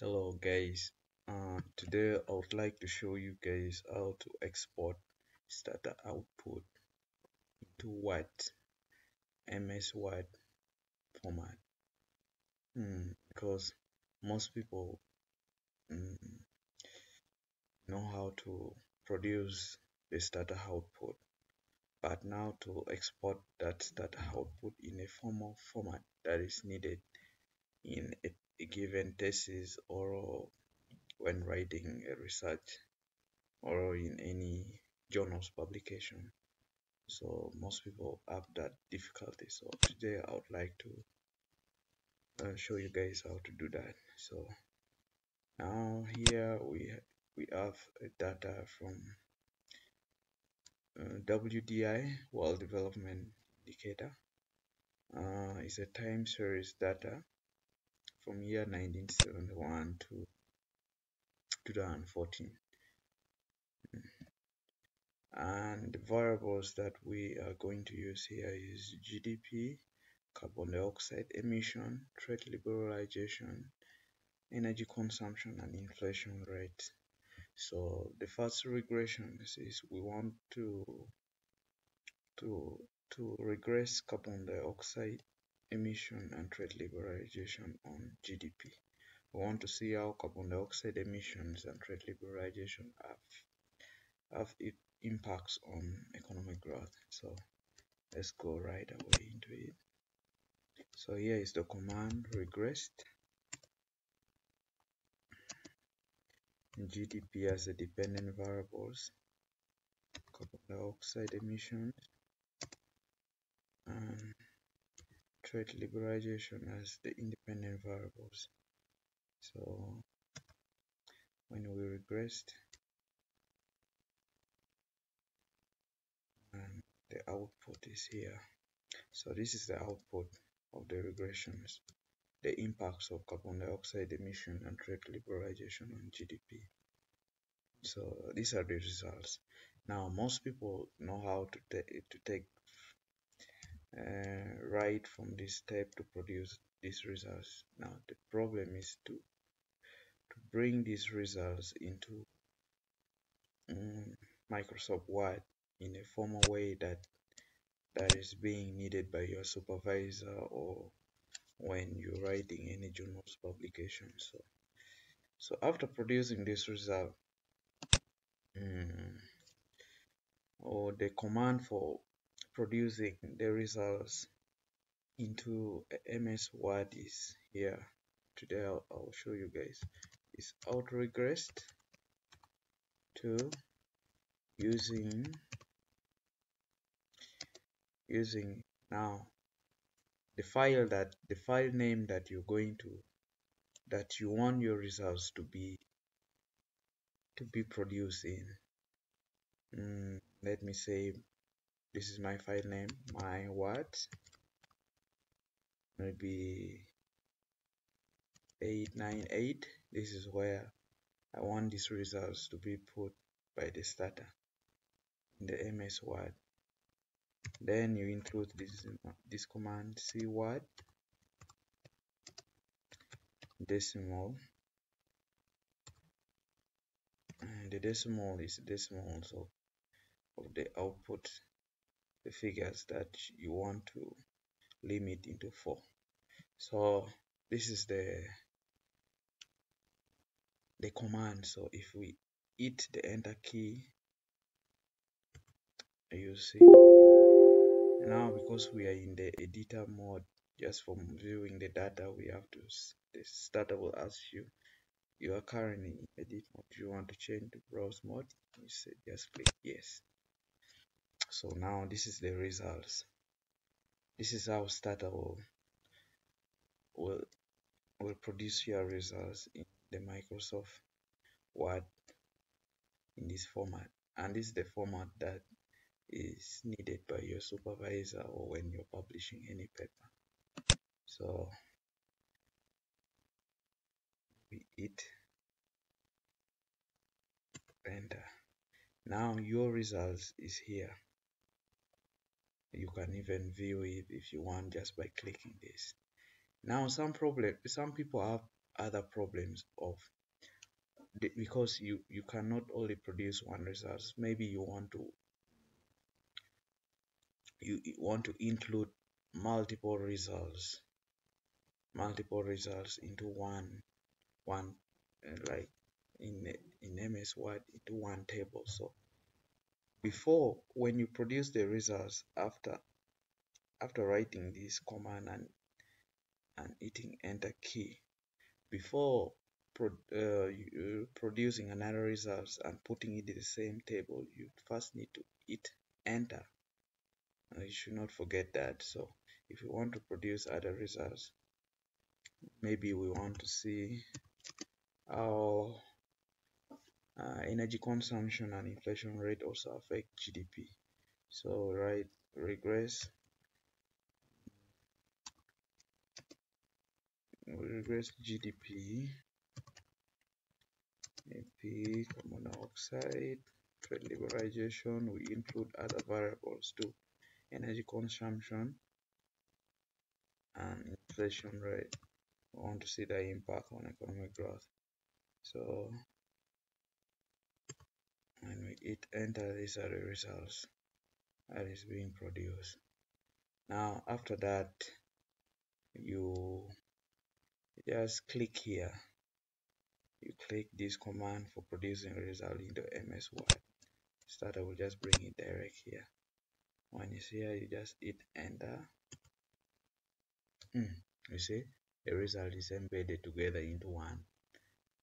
hello guys. Uh, today I would like to show you guys how to export stata output into Word MS Word format. Mm, because most people mm, know how to produce the stata output but now to export that stata output in a formal format that is needed in a given thesis or when writing a research or in any journals publication. So most people have that difficulty. So today I would like to uh, show you guys how to do that. So now here we we have data from uh, WDI World Development Indicator. Uh, it's a time series data from year 1971 to 2014 and the variables that we are going to use here is GDP, carbon dioxide emission, trade liberalization, energy consumption and inflation rate. So the first regression is we want to to to regress carbon dioxide emission and trade liberalization on GDP. We want to see how carbon dioxide emissions and trade liberalization have, have impacts on economic growth. So let's go right away into it. So here is the command regressed. GDP as a dependent variables, carbon dioxide emissions, and trade liberalization as the independent variables. So when we regressed and the output is here. So this is the output of the regressions, the impacts of carbon dioxide emission and trade liberalization on GDP. So these are the results. Now most people know how to, to take uh, right from this step to produce these results. Now the problem is to to bring these results into um, Microsoft Word in a formal way that that is being needed by your supervisor or when you're writing any journals publication. So so after producing this result um, or the command for producing the results into MS Word is here. Today I'll, I'll show you guys. Is auto regressed to using using now the file that the file name that you're going to that you want your results to be to be produced in mm, let me say this is my file name my what? Maybe 898 this is where I want these results to be put by the Stata in the MS Word. Then you include this this command cword decimal. And the decimal is decimal also of the output the figures that you want to limit into 4 so this is the the command. So if we hit the enter key you see. Now because we are in the editor mode just from viewing the data we have to the Stata will ask you you are currently in edit mode. You want to change to browse mode? You say just click yes so now this is the results. This is how Stata will will will produce your results in the Microsoft Word in this format. And this is the format that is needed by your supervisor or when you're publishing any paper. So we hit enter now your results is here you can even view it if you want just by clicking this. Now some problem some people have other problems of because you you cannot only produce one result maybe you want to you want to include multiple results multiple results into one one uh, like in in MS Word into one table. So before when you produce the results after after writing this command and and hitting enter key before pro, uh, uh, producing another results and putting it in the same table you first need to hit enter. You should not forget that. So if you want to produce other results maybe we want to see how energy consumption and inflation rate also affect GDP so right regress. Regress GDP AP carbon dioxide trade liberalization we include other variables too. Energy consumption and inflation rate. We want to see the impact on economic growth. So when we hit enter these are the results that is being produced. Now after that you just click here. You click this command for producing result into MS Word Stata will just bring it direct here. When it's here you just hit enter. Mm, you see the result is embedded together into one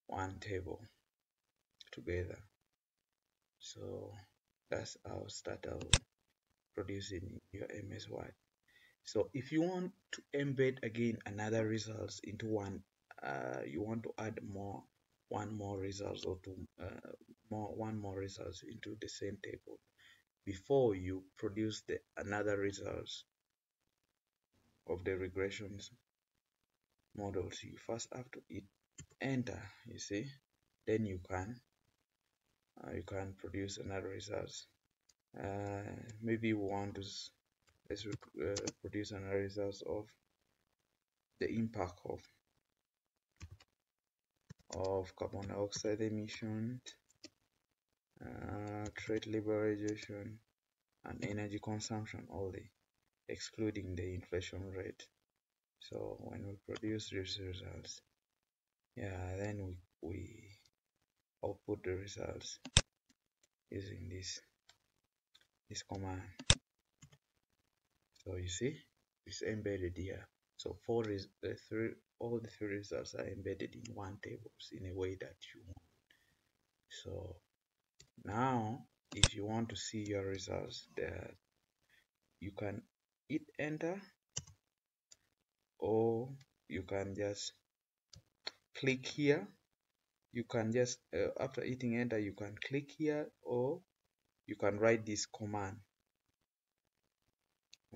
one table together so that's how produce it in your MS Word so if you want to embed again another results into one uh, you want to add more one more results or to uh, more one more results into the same table before you produce the another results of the regressions models you first have to hit enter you see? Then you can uh, you can produce another results uh, maybe we want to let's uh, produce another results of the impact of of carbon dioxide emission, uh, trade liberalization, and energy consumption only, excluding the inflation rate. So when we produce these results, yeah, then we, we output the results using this this command. So you see, it's embedded here. So four is three all the three results are embedded in one tables in a way that you want. So now if you want to see your results there you can hit enter or you can just click here you can just uh, after hitting enter you can click here or you can write this command.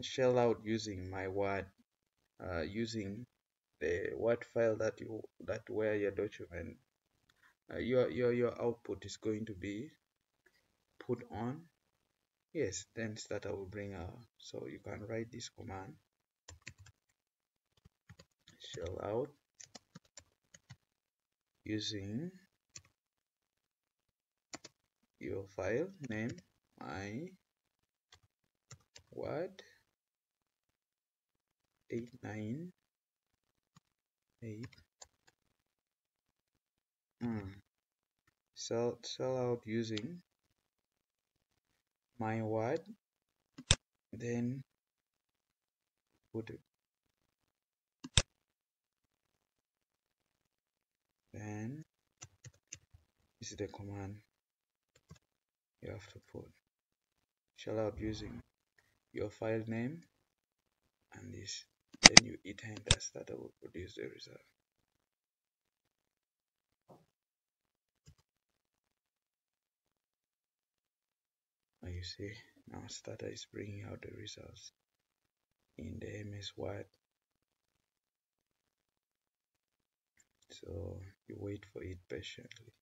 Shell out using my word uh, using the word file that you that where your document uh, your your your output is going to be put on. Yes then Stata will bring out so you can write this command. Shell out using your file name my word 89 8 mm. sell sell out using my word then put it then this is the command you have to put. Shell out using your file name and this? Then you hit enter that will produce the result. And you see now Stata is bringing out the results in the MS Word so you wait for it patiently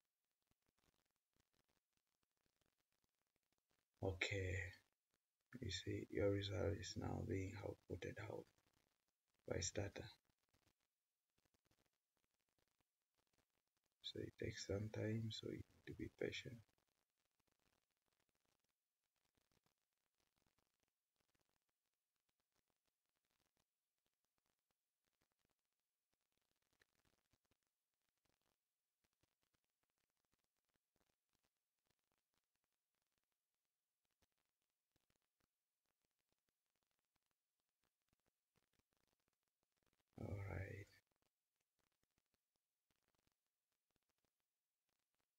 okay. You see your result is now being outputted out by Stata so it takes some time so you need to be patient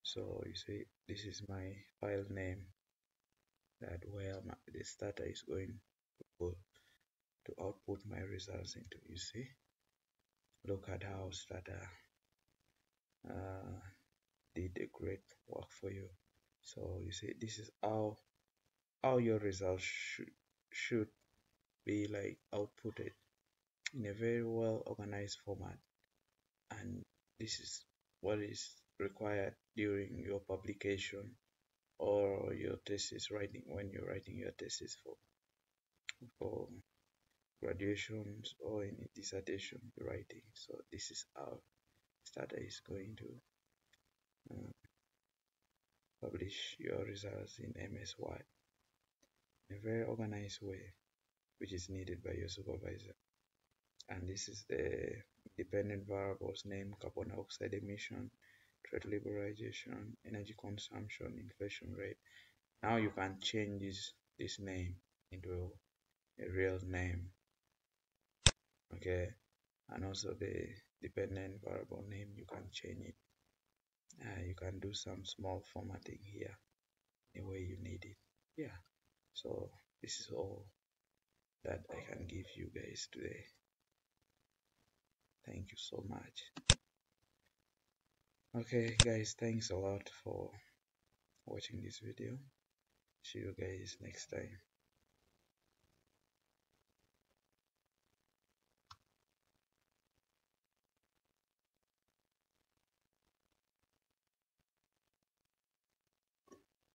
so you see this is my file name. That where my, the Stata is going to put to output my results into you see. Look at how Stata uh, did a great work for you. So you see this is how how your results should should be like outputted in a very well organized format. And this is what is required during your publication or your thesis writing when you're writing your thesis for for graduations or any dissertation writing. So this is how Stata is going to uh, publish your results in MS Word in a very organized way which is needed by your supervisor. And this is the dependent variables name carbon dioxide emission trade liberalization energy consumption inflation rate. Now you can change this this name into a real name. Okay? And also the dependent variable name you can change it. Uh, you can do some small formatting here the way you need it. Yeah. So this is all that I can give you guys today. Thank you so much okay guys thanks a lot for watching this video. See you guys next time